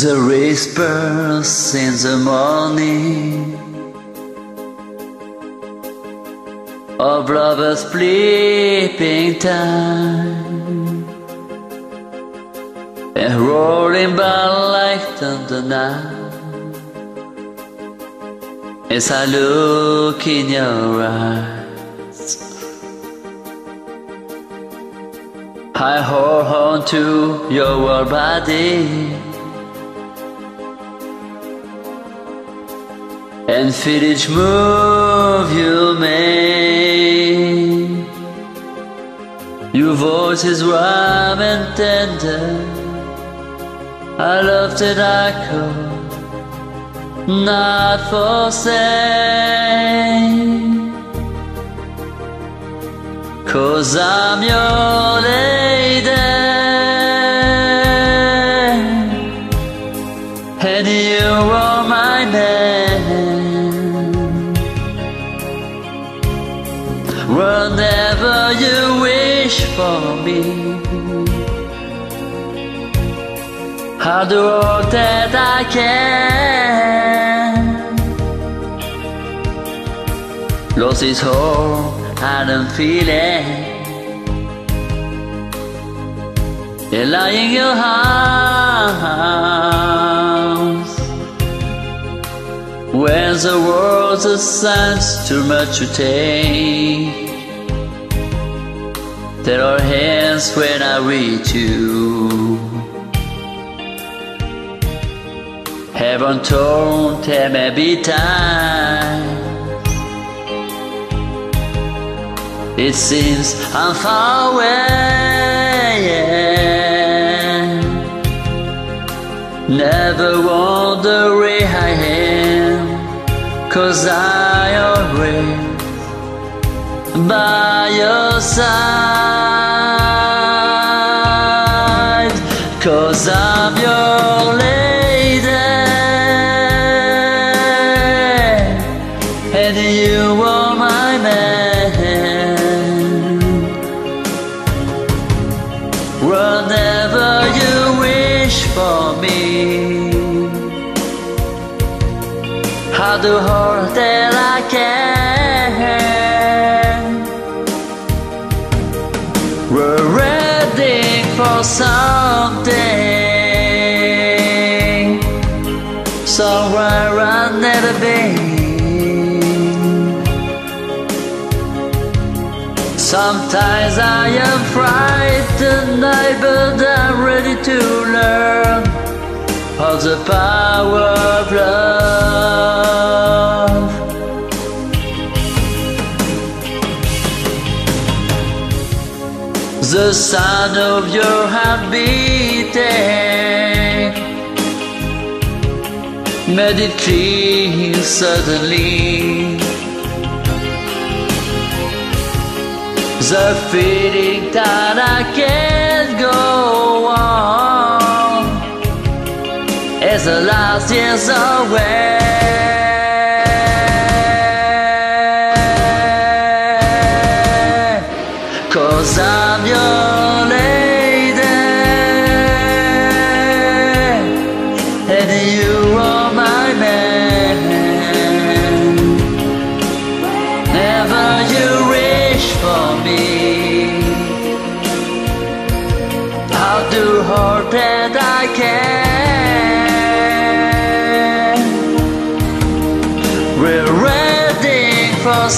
The whispers in the morning. Of lovers sleeping time. And rolling by like thunder now as I look in your eyes. I hold on to your body and feel each move you make. Your voice is warm and tender. I love that I could not forsake. Cause I'm your lady Whenever you wish for me. I'll do all that I can. Lost is all i don't feel feeling And lying in your house When the world's a sense too much to take There are hands when I reach you. Heaven told there may be time. It seems I'm far away. Never wonder where I am Cause I always by your side Cause I'm your lady. And you are my man. Whenever you wish for me. I'll do all Been Sometimes I am frightened, but I'm ready to learn of the power of love. The sound of your heart beating clear suddenly. The feeling that I can't go on as the last years away. Cause I'm your We're ready for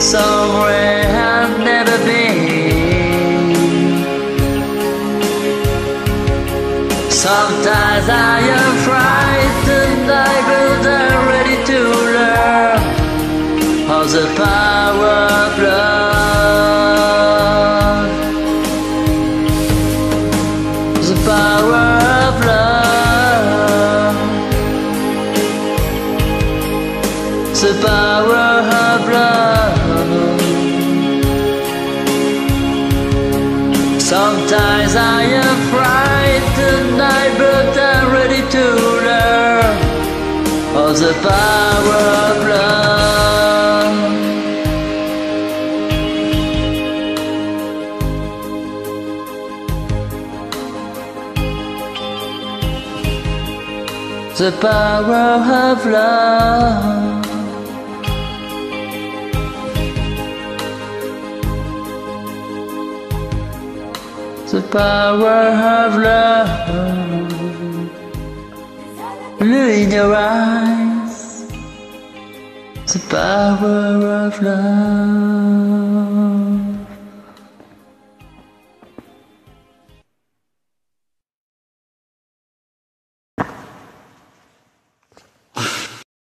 somewhere I've never been. Sometimes I am frightened, I but I'm ready to learn of the power of love. Sometimes I am frightened, I but I'm ready to learn of the power of love. The power of love. The power of love. Blue in your eyes. The power of love.